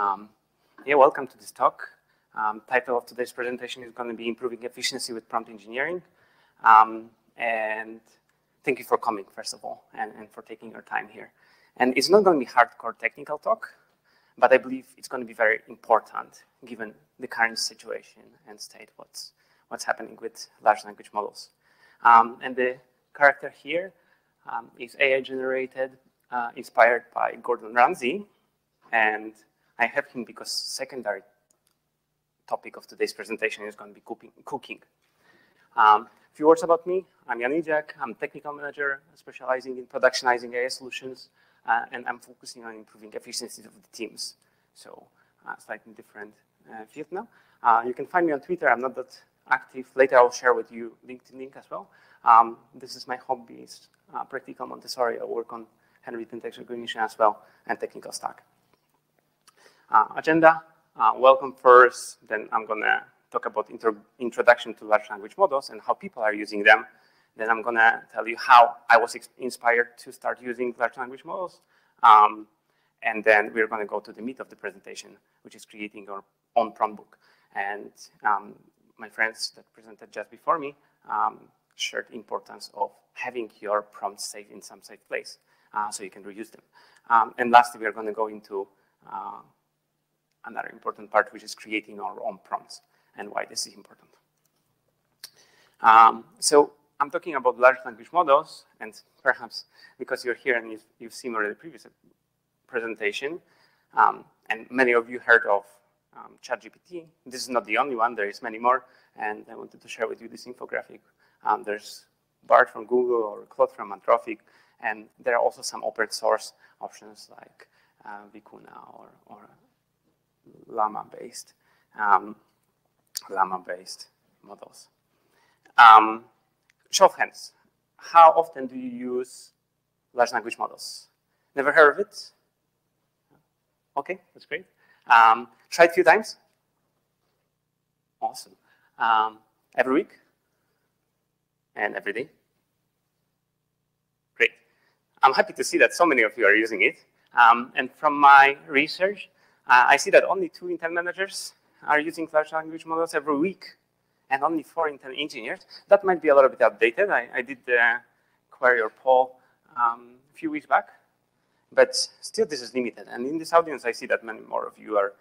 Um, yeah, welcome to this talk. Um, title of today's presentation is going to be Improving Efficiency with Prompt Engineering. Um, and thank you for coming, first of all, and, and for taking your time here. And it's not going to be hardcore technical talk, but I believe it's going to be very important given the current situation and state what's, what's happening with large language models. Um, and the character here um, is AI generated, uh, inspired by Gordon Ramsay, and I have him because secondary topic of today's presentation is going to be cooking. Um, a few words about me. I'm Jan Idziak. I'm technical manager specializing in productionizing AI solutions, uh, and I'm focusing on improving efficiency of the teams. So uh, slightly different uh, field now. Uh, you can find me on Twitter. I'm not that active. Later, I'll share with you LinkedIn link as well. Um, this is my hobbies, uh, practical Montessori. I work on handwritten text recognition as well, and technical stack. Uh, agenda, uh, welcome first, then I'm gonna talk about intro introduction to large language models and how people are using them. Then I'm gonna tell you how I was inspired to start using large language models. Um, and then we're gonna go to the meat of the presentation, which is creating our own prompt book. And um, my friends that presented just before me um, shared the importance of having your prompts saved in some safe place uh, so you can reuse them. Um, and lastly, we are gonna go into uh, another important part, which is creating our own prompts and why this is important. Um, so I'm talking about large language models, and perhaps because you're here and you've, you've seen already the previous presentation, um, and many of you heard of um, ChatGPT. This is not the only one, there is many more, and I wanted to share with you this infographic. Um, there's BARD from Google or Claude from Anthropic, and there are also some open source options like uh, Vicuna or, or llama-based um, llama-based models. Um, show of hands. How often do you use large language models? Never heard of it? Okay, that's great. Um, try it a few times. Awesome. Um, every week? And every day? Great. I'm happy to see that so many of you are using it. Um, and from my research, uh, I see that only two Intel managers are using large language models every week, and only four Intel engineers. That might be a little bit outdated. I, I did the query or poll um, a few weeks back, but still this is limited. And in this audience, I see that many more of you are,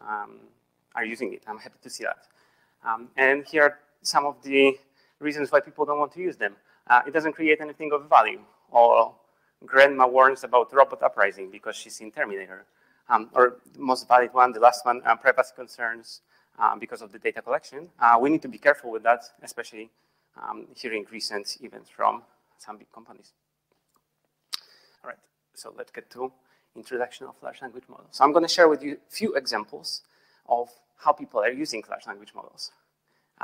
um, are using it. I'm happy to see that. Um, and here are some of the reasons why people don't want to use them. Uh, it doesn't create anything of value. Or grandma warns about robot uprising because she's in Terminator um, or the most valid one, the last one, uh, privacy concerns uh, because of the data collection. Uh, we need to be careful with that, especially um, hearing recent events from some big companies. All right, so let's get to introduction of large language models. So I'm going to share with you a few examples of how people are using large language models.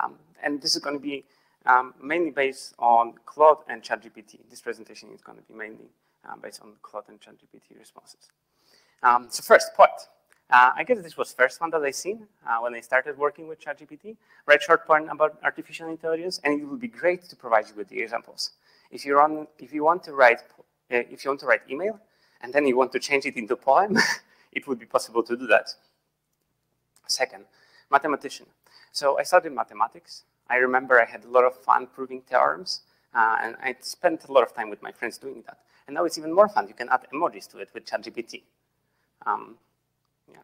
Um, and this is going to be um, mainly based on Claude and ChatGPT. This presentation is going to be mainly uh, based on Claude and ChatGPT responses. Um, so first, point. Uh, I guess this was first one that I seen uh, when I started working with ChatGPT. Write short point about artificial intelligence, and it would be great to provide you with the examples. If you run, if you want to write, uh, if you want to write email, and then you want to change it into poem, it would be possible to do that. Second, mathematician. So I studied mathematics. I remember I had a lot of fun proving theorems, uh, and I spent a lot of time with my friends doing that. And now it's even more fun. You can add emojis to it with ChatGPT. Um, yeah.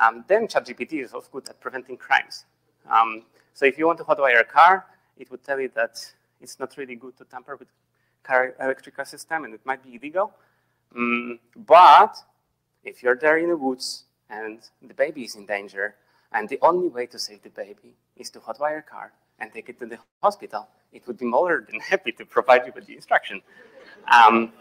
Um, then ChatGPT is also good at preventing crimes. Um, so if you want to hotwire a car, it would tell you that it's not really good to tamper with car electrical system and it might be illegal. Mm, but if you're there in the woods and the baby is in danger, and the only way to save the baby is to hotwire a car and take it to the hospital, it would be more than happy to provide you with the instruction. Um,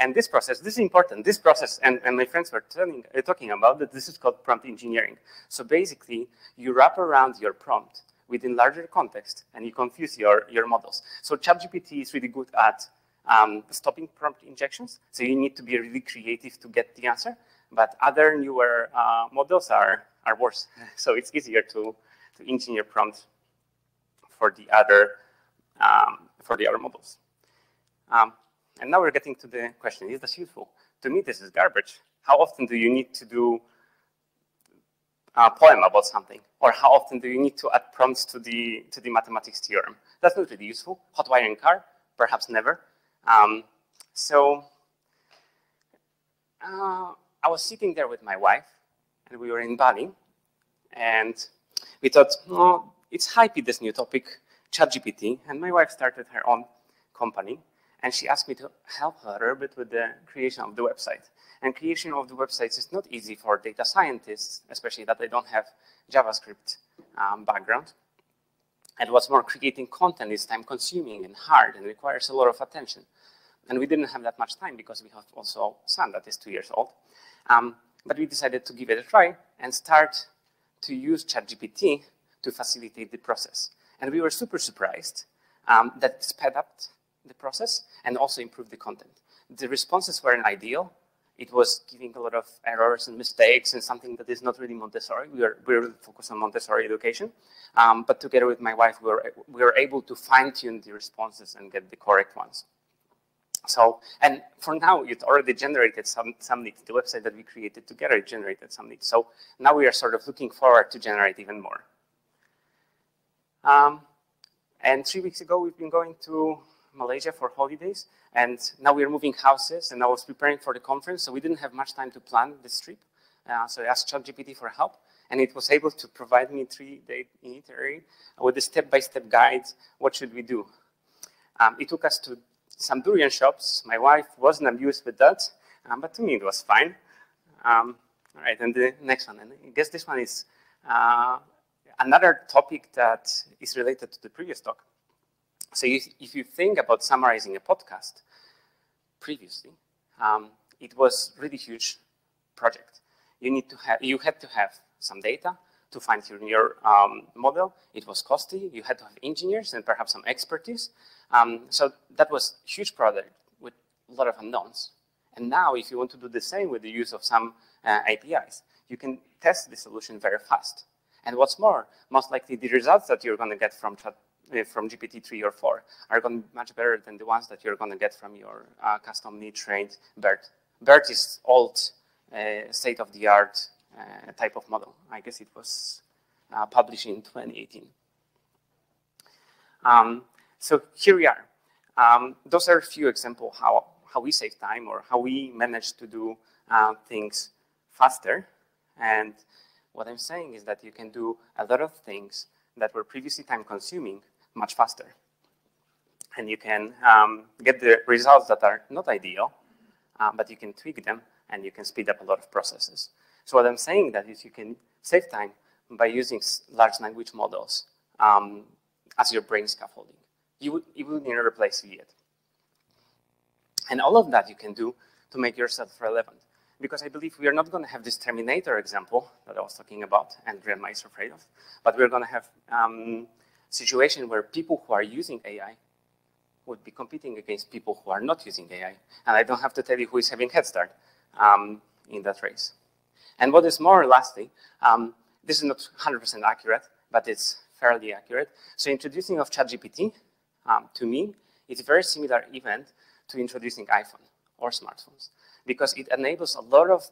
and this process, this is important, this process, and, and my friends were telling, uh, talking about that this is called prompt engineering. So basically, you wrap around your prompt within larger context and you confuse your, your models. So ChatGPT is really good at um, stopping prompt injections. So you need to be really creative to get the answer. But other newer uh, models are, are worse. So it's easier to, to engineer prompts for the other, um, for the other models. Um, and now we're getting to the question, is this useful? To me, this is garbage. How often do you need to do a poem about something? Or how often do you need to add prompts to the, to the mathematics theorem? That's not really useful. Hot wiring car? Perhaps never. Um, so uh, I was sitting there with my wife, and we were in Bali, and we thought, oh, it's hypey, this new topic, ChatGPT, and my wife started her own company, and she asked me to help her a little bit with the creation of the website. And creation of the websites is not easy for data scientists, especially that they don't have JavaScript um, background. And what's more, creating content is time consuming and hard and requires a lot of attention. And we didn't have that much time because we have also a son that is two years old. Um, but we decided to give it a try and start to use ChatGPT to facilitate the process. And we were super surprised um, that it sped up the process and also improve the content. The responses weren't ideal. It was giving a lot of errors and mistakes and something that is not really Montessori. We are, we are focused on Montessori education. Um, but together with my wife, we were, we were able to fine tune the responses and get the correct ones. So, and for now, it already generated some, some needs. The website that we created together generated some needs. So now we are sort of looking forward to generate even more. Um, and three weeks ago, we've been going to Malaysia for holidays, and now we're moving houses, and I was preparing for the conference, so we didn't have much time to plan this trip. Uh, so I asked ChatGPT for help, and it was able to provide me three-day itinerary with a step-by-step -step guide, what should we do. Um, it took us to some durian shops. My wife wasn't amused with that, um, but to me it was fine. Um, all right, and the next one, and I guess this one is uh, another topic that is related to the previous talk. So if, you think about summarizing a podcast previously, um, it was really huge project. You need to have, you had to have some data to fine tune your um, model. It was costly. You had to have engineers and perhaps some expertise. Um, so that was huge project with a lot of unknowns. And now, if you want to do the same with the use of some uh, APIs, you can test the solution very fast. And what's more, most likely the results that you're going to get from from GPT-3 or 4 are going to be much better than the ones that you're going to get from your uh, custom-made trained BERT. BERT is old, uh, state-of-the-art uh, type of model. I guess it was uh, published in 2018. Um, so here we are. Um, those are a few examples how, how we save time or how we manage to do uh, things faster. And what I'm saying is that you can do a lot of things that were previously time consuming much faster. And you can um, get the results that are not ideal, uh, but you can tweak them and you can speed up a lot of processes. So what I'm saying that is you can save time by using large language models um, as your brain scaffolding you you would never replace it. yet. And all of that you can do to make yourself relevant. Because I believe we are not going to have this Terminator example that I was talking about and Real is afraid of, but we're going to have um, situation where people who are using AI would be competing against people who are not using AI. And I don't have to tell you who is having head start um, in that race. And what is more, lastly, um, this is not 100% accurate, but it's fairly accurate. So introducing of ChatGPT um, to me, it's a very similar event to introducing iPhone or smartphones because it enables a lot of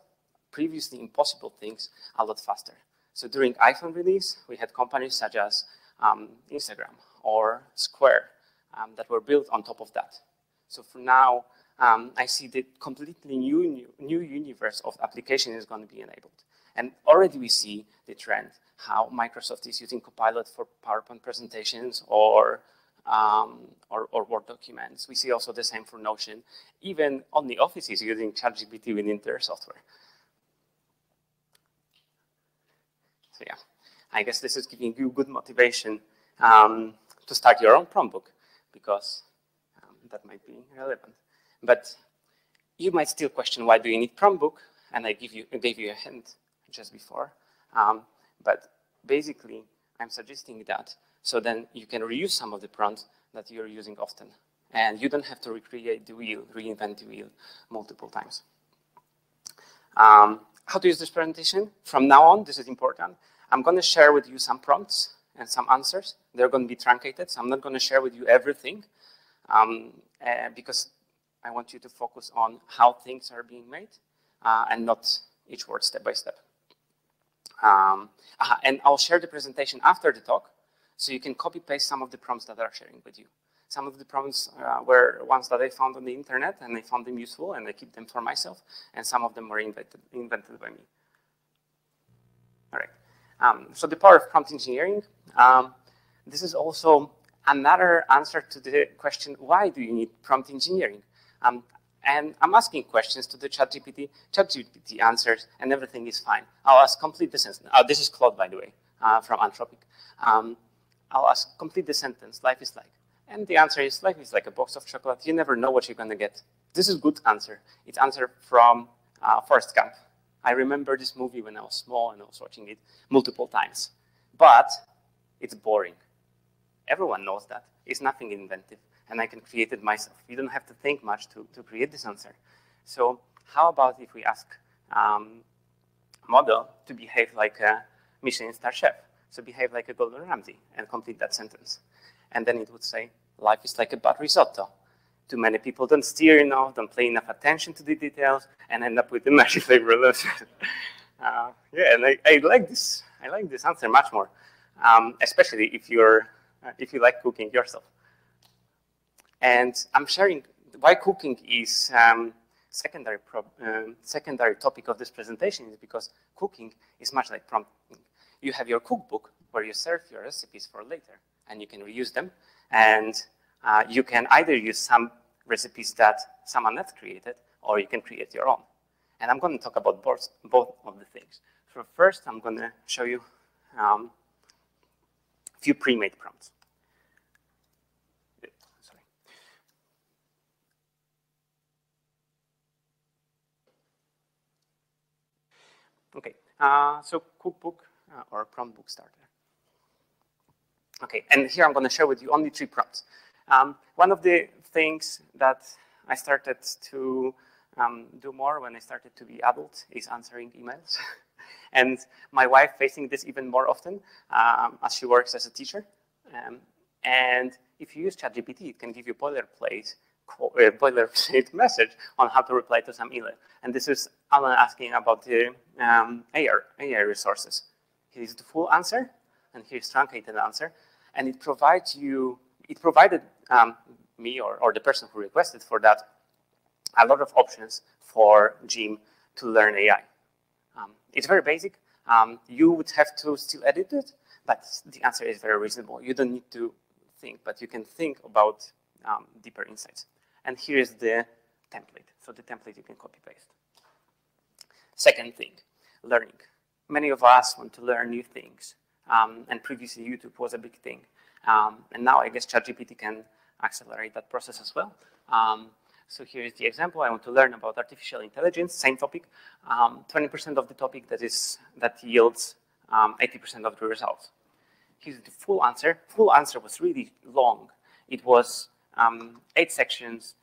previously impossible things a lot faster. So during iPhone release, we had companies such as um, Instagram or Square um, that were built on top of that. So for now, um, I see the completely new, new, new universe of application is going to be enabled. And already we see the trend, how Microsoft is using Copilot for PowerPoint presentations or um, or, or, Word documents. We see also the same for Notion. Even on the Office is using ChatGPT within their software. So yeah, I guess this is giving you good motivation um, to start your own prompt book because um, that might be relevant. But you might still question why do you need prompt book? And I give you gave you a hint just before. Um, but basically, I'm suggesting that so then you can reuse some of the prompts that you're using often. And you don't have to recreate the wheel, reinvent the wheel multiple times. Um, how to use this presentation? From now on, this is important. I'm going to share with you some prompts and some answers. They're going to be truncated, so I'm not going to share with you everything um, uh, because I want you to focus on how things are being made. uh, and not each word step by step. Um, and I'll share the presentation after the talk, so you can copy paste some of the prompts that I'm sharing with you. Some of the prompts uh, were ones that I found on the internet, and I found them useful, and I keep them for myself, and some of them were invented, invented by me. All right. Um, so the power of prompt engineering. Um, this is also another answer to the question, why do you need prompt engineering? Um, and I'm asking questions to the ChatGPT. ChatGPT answers, and everything is fine. I'll ask complete the sentence. Oh, this is Claude, by the way, uh, from Anthropic. Um, I'll ask complete the sentence, life is like. And the answer is life is like a box of chocolate. You never know what you're going to get. This is good answer. It's answer from uh, Forrest Gump. I remember this movie when I was small and I was watching it multiple times. But it's boring. Everyone knows that. It's nothing inventive and I can create it myself. You don't have to think much to, to create this answer. So how about if we ask um, model to behave like a Michelin star chef? So behave like a Gordon Ramsay and complete that sentence. And then it would say, life is like a bad risotto. Too many people don't steer enough, don't pay enough attention to the details, and end up with the mashy flavorless. uh, yeah, and I, I, like this. I like this answer much more, um, especially if you're uh, if you like cooking yourself. And I'm sharing why cooking is um, secondary, uh, secondary topic of this presentation is because cooking is much like prompting. You have your cookbook where you serve your recipes for later, and you can reuse them. And uh, you can either use some recipes that someone else created, or you can create your own. And I'm going to talk about both, both of the things. So first, I'm going to show you um, a few pre-made prompts. Okay, uh, so cookbook uh, or prompt book starter. Okay, and here I'm going to share with you only three prompts. Um, one of the things that I started to um, do more when I started to be adult is answering emails. and my wife facing this even more often um, as she works as a teacher. Um, and if you use ChatGPT, it can give you boilerplate uh, boilerplate message on how to reply to some email. And this is Alan asking about the um, AI, AI resources. Here's the full answer, and here's truncated answer. And it provides you, it provided um, me or, or the person who requested for that a lot of options for Jim to learn AI. Um, it's very basic. Um, you would have to still edit it, but the answer is very reasonable. You don't need to think, but you can think about um, deeper insights. And here is the template. So the template you can copy paste. Second thing, learning. Many of us want to learn new things. Um, and previously YouTube was a big thing. Um, and now I guess ChatGPT can accelerate that process as well. Um, so here is the example. I want to learn about artificial intelligence, same topic. 20% um, of the topic that is that yields 80% um, of the results. Here's the full answer. Full answer was really long. It was um, eight sections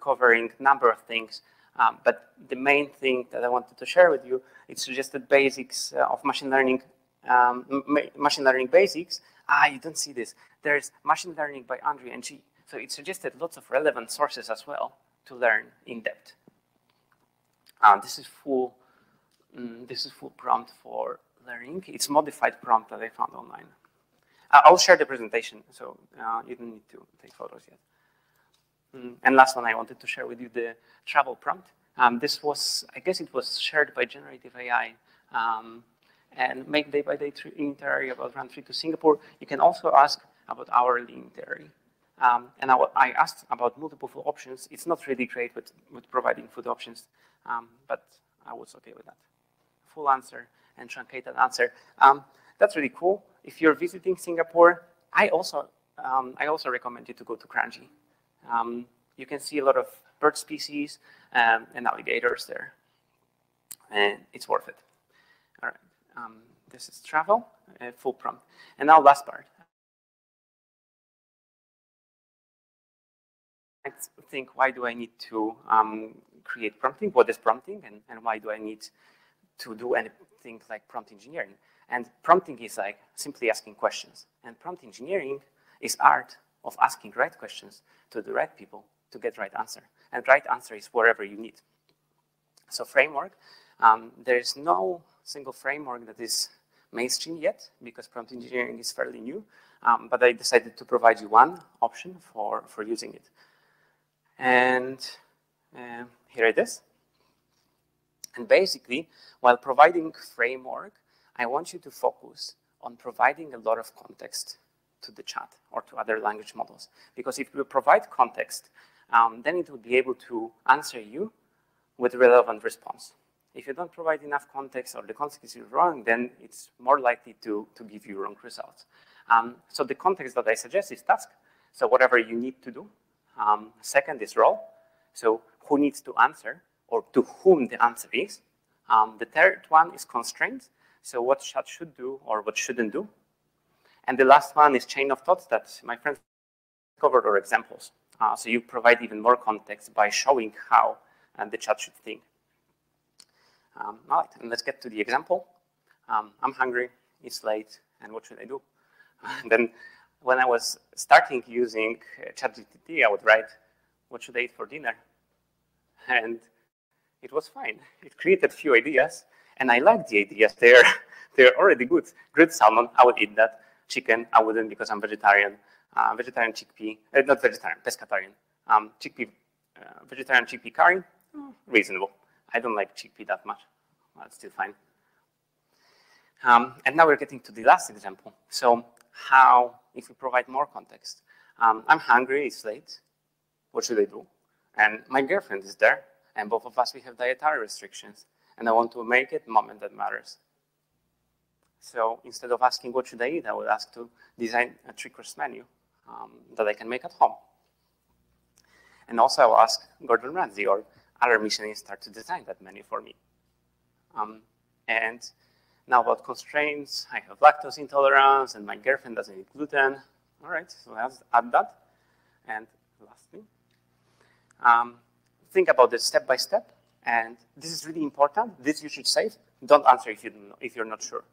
covering number of things. Um, but the main thing that I wanted to share with you is suggested basics uh, of machine learning, um, ma machine learning basics. Ah, you don't see this. There's machine learning by Andrew Ng. So it suggested lots of relevant sources as well to learn in depth. Uh, this is full. Mm, this is full prompt for learning. It's modified prompt that I found online. Uh, I'll share the presentation, so uh, you don't need to take photos yet. Mm, and last one, I wanted to share with you the travel prompt. Um, this was, I guess it was shared by generative AI. Um, and make day-by-day -day itinerary about round trip to Singapore. You can also ask about hourly itinerary. Um, and I, I, asked about multiple food options. It's not really great with, with providing food options, um, but I was okay with that. Full answer and truncated answer. Um, that's really cool. If you're visiting Singapore, I also, um, I also recommend you to go to Kranji. Um, you can see a lot of bird species um, and alligators there. And it's worth it. Um, this is travel, uh, full prompt. And now last part. I think, why do I need to um, create prompting? What is prompting? And, and why do I need to do anything like prompt engineering? And prompting is like simply asking questions. And prompt engineering is art of asking right questions to the right people to get right answer. And right answer is wherever you need. So framework, um, there is no single framework that is mainstream yet because prompt engineering is fairly new, um, but I decided to provide you one option for, for using it. And uh, here it is. And basically, while providing framework, I want you to focus on providing a lot of context to the chat or to other language models. Because if you provide context, um, then it will be able to answer you with relevant response. If you don't provide enough context or the context is wrong, then it's more likely to, to give you wrong results. Um, so the context that I suggest is task. So whatever you need to do. Um, second is role. So who needs to answer or to whom the answer is. Um, the third one is constraints. So what chat should do or what shouldn't do. And the last one is chain of thoughts that my friends covered or examples. Uh, so you provide even more context by showing how uh, the chat should think. Um, all right, and let's get to the example. Um, I'm hungry, it's late, and what should I do? and then when I was starting using uh, ChatGPT, I would write, what should I eat for dinner? And it was fine. It created a few ideas, and I liked the ideas. They're, they're already good. Grilled salmon, I would eat that. Chicken, I wouldn't because I'm vegetarian. Uh, vegetarian chickpea, uh, not vegetarian, pescatarian. Um, chickpea, uh, vegetarian chickpea curry, mm, reasonable. I don't like chickpea that much. That's still fine. Um, and now we're getting to the last example. So how, if we provide more context, um, I'm hungry, it's late, what should I do? And my girlfriend is there, and both of us, we have dietary restrictions, and I want to make it moment that matters. So instead of asking what should I eat, I would ask to design a three-course menu um, that I can make at home. And also I will ask Gordon Ramsay or other Michelin start to design that menu for me. Um, and now about constraints, I have lactose intolerance and my girlfriend doesn't eat gluten. All right, so let's add that. And last thing, um, think about this step by step. And this is really important. This you should save. Don't answer if, you know, if you're not sure.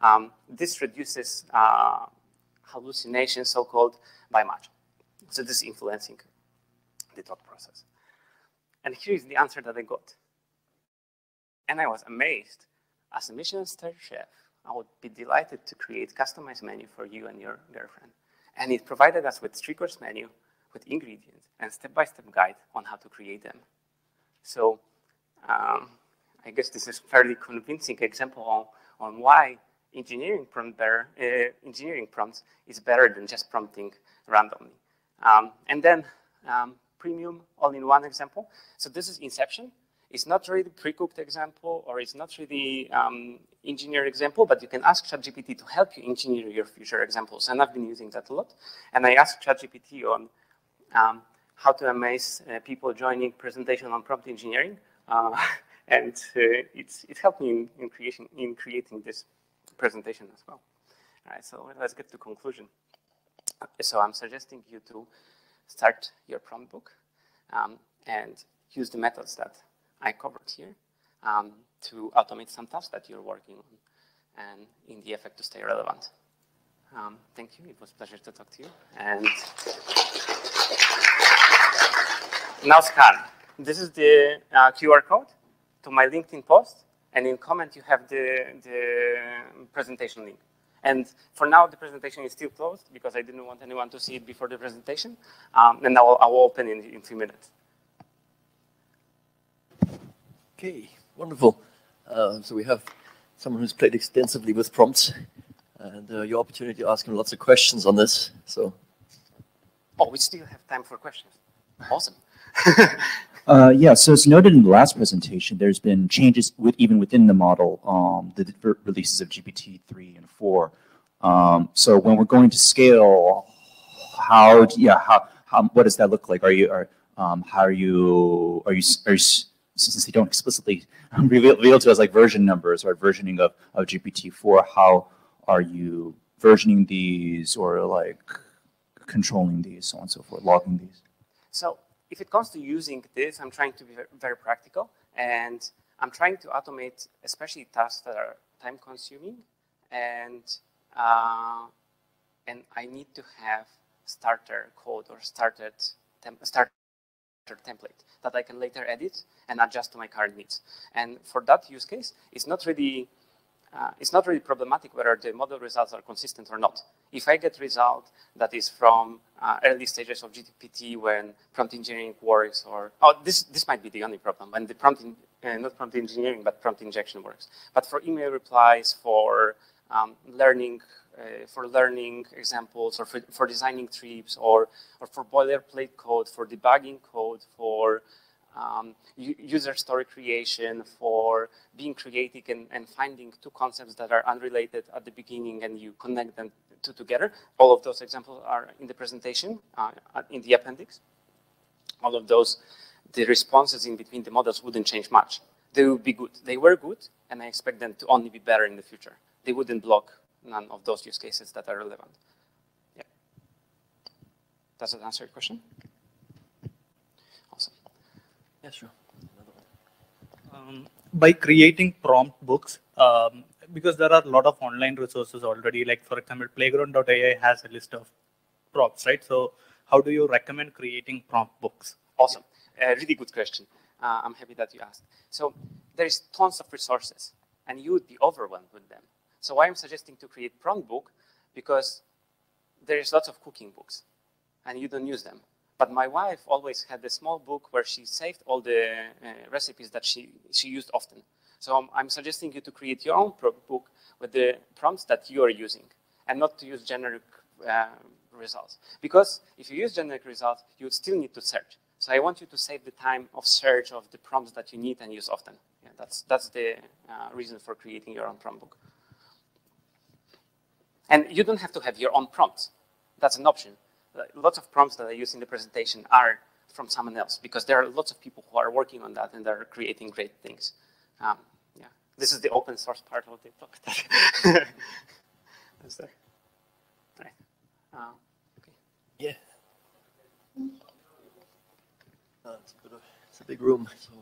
Um, this reduces uh, hallucination, so-called, by much. So this is influencing the thought process. And here is the answer that I got. And I was amazed. As a Michelin star chef, I would be delighted to create customized menu for you and your girlfriend. And it provided us with three-course menu with ingredients and step-by-step -step guide on how to create them. So um, I guess this is fairly convincing example on, on why engineering prompt better, uh, engineering prompts is better than just prompting randomly. Um, and then um, premium all-in-one example. So this is Inception. It's not really pre-cooked example or it's not really um, engineered example, but you can ask ChatGPT to help you engineer your future examples. And I've been using that a lot. And I asked ChatGPT on um, how to amaze uh, people joining presentation on prompt engineering. Uh, and uh, it's, it helped me in, in, creation, in creating this presentation as well. All right, so let's get to conclusion. So I'm suggesting you to start your prompt book um, and use the methods that I covered here um, to automate some tasks that you're working on and in the effect to stay relevant. Um, thank you. It was a pleasure to talk to you. And now scan. This is the uh, QR code to my LinkedIn post. And in comment, you have the, the presentation link. And for now, the presentation is still closed because I didn't want anyone to see it before the presentation. Um, and I will, I will open in, in three minutes. Okay, wonderful. Uh, so we have someone who's played extensively with prompts and uh, your opportunity to ask him lots of questions on this. So, oh, we still have time for questions. Awesome. uh, yeah, so as noted in the last presentation, there's been changes with even within the model, um, the releases of GPT three and four. Um, so when we're going to scale, how yeah how, how what does that look like? Are you are um, how are you are you are you since they don't explicitly reveal, to us like version numbers or versioning of, of GPT four, how are you versioning these or like controlling these, so on and so forth, logging these? So if it comes to using this, I'm trying to be very practical, and I'm trying to automate especially tasks that are time consuming, and uh, and I need to have starter code or started start template that I can later edit and adjust to my current needs. And for that use case, it's not really uh, it's not really problematic whether the model results are consistent or not. If I get result that is from uh, early stages of GPT when prompt engineering works, or oh, this this might be the only problem when the prompt in, uh, not prompt engineering but prompt injection works. But for email replies, for um, learning uh, for learning examples or for, for designing trips or, or for boilerplate code, for debugging code, for um, user story creation, for being creative and, and, finding two concepts that are unrelated at the beginning and you connect them two together. All of those examples are in the presentation, uh, in the appendix. All of those, the responses in between the models wouldn't change much. They would be good. They were good, and I expect them to only be better in the future. They wouldn't block none of those use cases that are relevant. Yeah. Does that answer your question? Awesome. Yeah, sure. Um, by creating prompt books, um, because there are a lot of online resources already, like for example, playground.ai has a list of prompts, right? So how do you recommend creating prompt books? Awesome. Uh, really good question. Uh, I'm happy that you asked. So there's tons of resources, and you would be overwhelmed with them. So I'm suggesting to create prompt book because there's lots of cooking books and you don't use them. But my wife always had a small book where she saved all the uh, recipes that she, she used often. So I'm, I'm suggesting you to create your own book with the prompts that you are using and not to use generic uh, results. Because if you use generic results, you would still need to search. So I want you to save the time of search of the prompts that you need and use often. Yeah, that's, that's the uh, reason for creating your own prompt book. And you don't have to have your own prompts. That's an option. Lots of prompts that I use in the presentation are from someone else because there are lots of people who are working on that and they're creating great things. Um, yeah, this is the open source part of the talk. That's there. Uh, okay. Yeah. Uh, it's, a it's, a big room. So.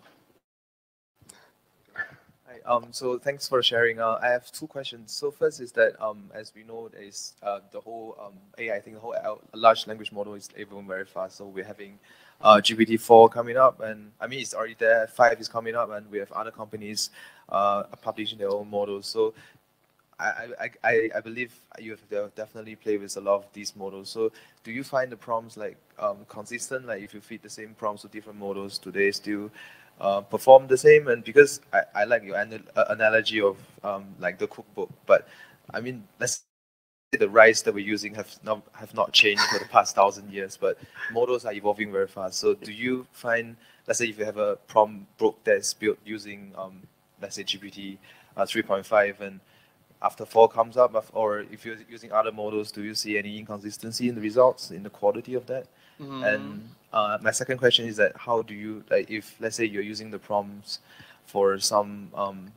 Um, so thanks for sharing. Uh, I have two questions. So first is that um, as we know, is uh, the whole um, AI. I think the whole large language model is evolving very fast. So we're having uh, GPT-4 coming up, and I mean it's already there. Five is coming up, and we have other companies uh, publishing their own models. So I, I, I, I believe you have definitely played with a lot of these models. So do you find the prompts like um, consistent? Like if you feed the same prompts to different models, do they still uh, perform the same. And because I, I like your anal uh, analogy of um, like the cookbook, but I mean, let's say the rice that we're using have not have not changed for the past thousand years, but models are evolving very fast. So do you find, let's say, if you have a prompt book that's built using, um, let's say, GPT uh, 3.5 and after four comes up, or if you're using other models, do you see any inconsistency in the results, in the quality of that? Mm. And uh, my second question is that how do you like if let's say you're using the prompts for some um,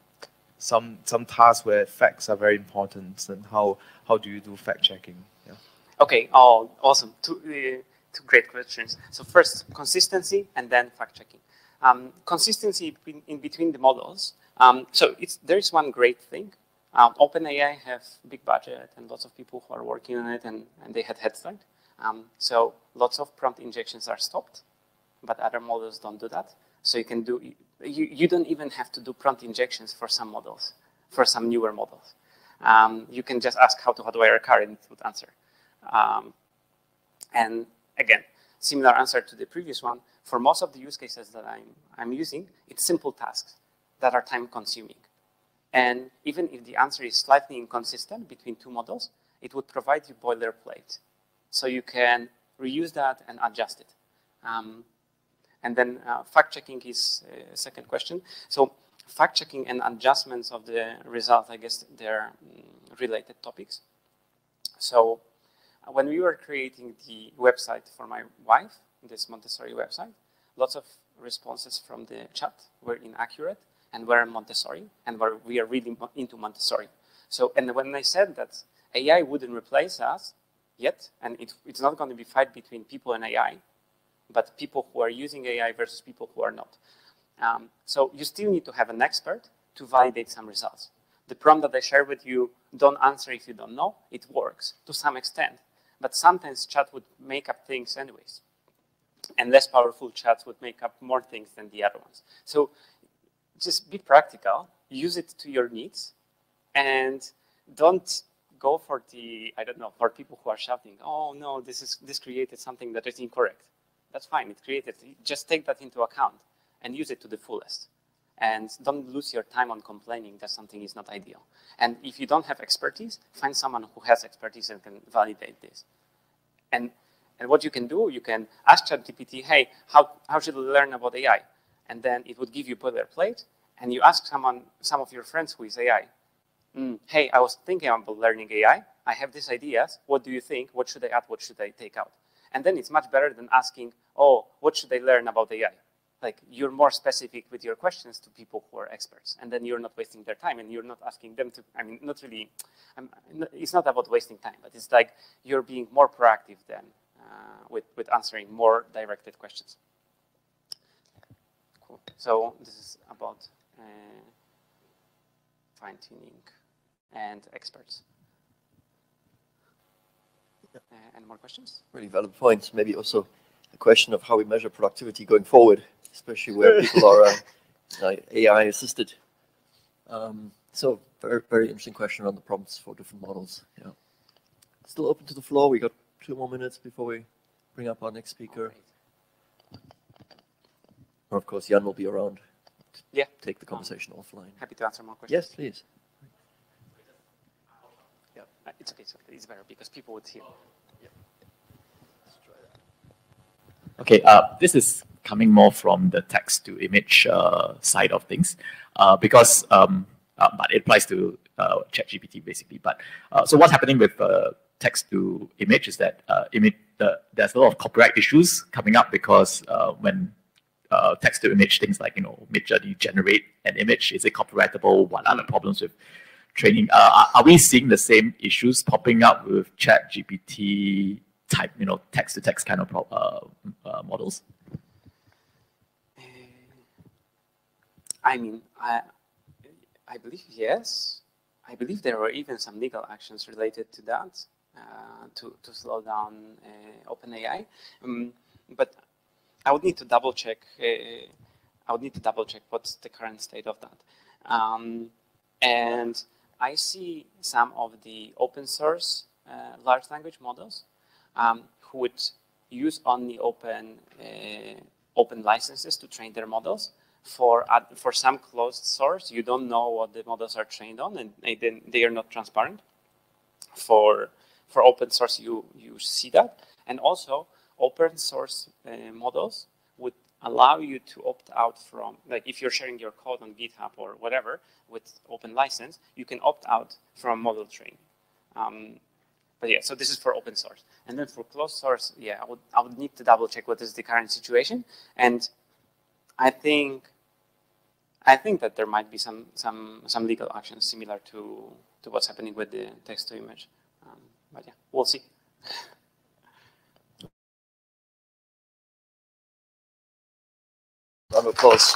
some some tasks where facts are very important, then how how do you do fact checking? Yeah. Okay. Oh, awesome. Two, uh, two great questions. So first, consistency, and then fact checking. Um, consistency in, in, between the models. Um, so it's there is one great thing. Um, OpenAI have big budget and lots of people who are working on it, and, and they had head start. Um, so lots of prompt injections are stopped, but other models don't do that. So you can do, you, you don't even have to do prompt injections for some models, for some newer models. Um, you can just ask how to hotwire a car and it would answer. Um, and again, similar answer to the previous one, for most of the use cases that I'm, I'm using, it's simple tasks that are time consuming. And even if the answer is slightly inconsistent between two models, it would provide you boilerplate so you can reuse that and adjust it. Um, and then uh, fact checking is a second question. So fact checking and adjustments of the result, I guess they're mm, related topics. So uh, when we were creating the website for my wife, this Montessori website, lots of responses from the chat were inaccurate and were Montessori, and were, we are really into Montessori. So, and when I said that AI wouldn't replace us, yet, and it, it's not going to be fight between people and AI, but people who are using AI versus people who are not. Um, so you still need to have an expert to validate some results. The prompt that I share with you, don't answer if you don't know, it works to some extent. But sometimes chat would make up things anyways. and less powerful chats would make up more things than the other ones. So just be practical, use it to your needs, and don't go for the, I don't know, for people who are shouting, oh no, this is this created something that is incorrect. That's fine, it created, just take that into account and use it to the fullest. And don't lose your time on complaining that something is not ideal. And if you don't have expertise, find someone who has expertise and can validate this. And, and what you can do, you can ask ChatGPT, hey, how, how should we learn about AI? And then it would give you boilerplate, and you ask someone, some of your friends who is AI, mm, hey, I was thinking about learning AI. I have these ideas. What do you think? What should I add? What should I take out? And then it's much better than asking, oh, what should I learn about AI? Like you're more specific with your questions to people who are experts, and then you're not wasting their time, and you're not asking them to. I mean, not really. I'm, it's not about wasting time, but it's like you're being more proactive than uh, with with answering more directed questions. Cool. So this is about uh, fine tuning and experts. Uh, any more questions? Really valid point. Maybe also a question of how we measure productivity going forward, especially where people are uh, AI assisted. Um, so very, very interesting question on the prompts for different models. Yeah. Still open to the floor. We got two more minutes before we bring up our next speaker. Or of course, Jan will be around. Yeah. Take the conversation offline. Happy to answer more questions. Yes, please. Yeah, uh, it's okay. It's, okay. it's better because people would hear. Okay, uh, this is coming more from the text to image uh, side of things, uh, because um, uh, but it applies to uh, ChatGPT basically. But uh, so what's happening with text to image is that image there's a lot of copyright issues coming up because when text to image things like you know Midjourney generate an image, is it copyrightable? What are the problems with training? Are, are we seeing the same issues popping up with ChatGPT type, you know, text to text kind of uh, uh, models? I mean, I, I believe yes. I believe there were even some legal actions related to that uh, to, to slow down uh, OpenAI. Um, but I would need to double check. Uh, I would need to double check what's the current state of that. Um, and I see some of the open source uh, large language models um, who would use only open uh, open licenses to train their models. For for some closed source, you don't know what the models are trained on, and they, they are not transparent. For for open source, you you see that, and also open source uh, models allow you to opt out from like if you're sharing your code on GitHub or whatever with open license, you can opt out from model training. Um, but yeah, so this is for open source. And then for closed source, yeah, I would, I would need to double check what is the current situation. And I think I think that there might be some some some legal actions similar to to what's happening with the text to image. Um, but yeah, we'll see. Round of applause.